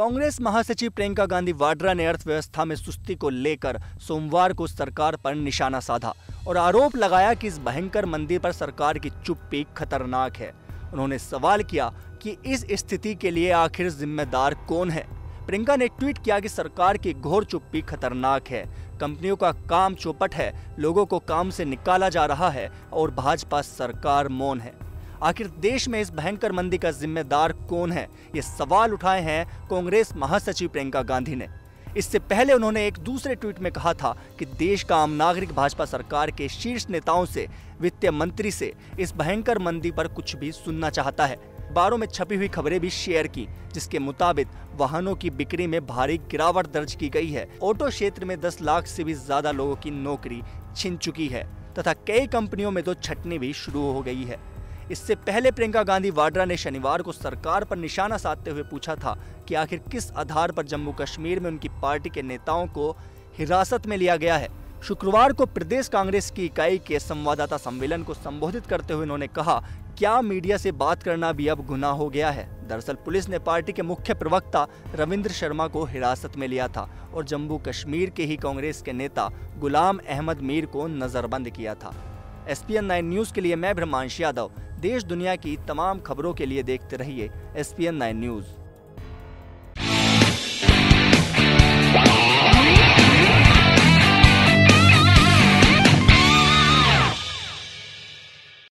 कांग्रेस महासचिव प्रियंका गांधी वाड्रा ने अर्थव्यवस्था में सुस्ती को लेकर सोमवार को सरकार पर निशाना साधा और आरोप लगाया कि इस भयंकर मंदी पर सरकार की चुप्पी खतरनाक है। उन्होंने सवाल किया कि इस स्थिति के लिए आखिर जिम्मेदार कौन है? प्रियंका ने ट्वीट किया कि सरकार की घोर चुप्पी खतरनाक है। कंपनियों का काम चौपट है, लोगों को काम से निकाला जा रहा है और भाजपा सरकार मौन है। आखिर देश में इस भयंकर मंदी का जिम्मेदार कौन है? ये सवाल उठाए हैं कांग्रेस महासचिव प्रियंका गांधी ने। इससे पहले उन्होंने एक दूसरे ट्वीट में कहा था कि देश का आम नागरिक भाजपा सरकार के शीर्ष नेताओं से वित्त मंत्री से इस भयंकर मंदी पर कुछ भी सुनना चाहता है। अखबारों में छपी हुई खबरें भी शेयर की, जिसके मुताबिक वाहनों की बिक्री में भारी गिरावट दर्ज की गई है। ऑटो क्षेत्र में 10 लाख से भी ज़्यादा लोगों की नौकरी छिन चुकी है, तथा कई कंपनियों में तो छटनी भी शुरू हो गई है। इससे पहले प्रियंका गांधी वाड्रा ने शनिवार को सरकार पर निशाना साधते हुए पूछा था कि आखिर किस आधार पर जम्मू कश्मीर में उनकी पार्टी के नेताओं को हिरासत में लिया गया है? शुक्रवार को प्रदेश कांग्रेस की इकाई के संवाददाता सम्मेलन को संबोधित करते हुए उन्होंने कहा, क्या मीडिया से बात करना भी अब गुना हो गया है? दरअसल पुलिस ने पार्टी के मुख्य प्रवक्ता रविंद्र शर्मा को हिरासत में लिया था और जम्मू कश्मीर के ही कांग्रेस के नेता गुलाम अहमद मीर को नजरबंद किया था। S P N nine news के लिए मैं ब्रह्मांश यादव। देश दुनिया की तमाम खबरों के लिए देखते रहिए S P N nine news.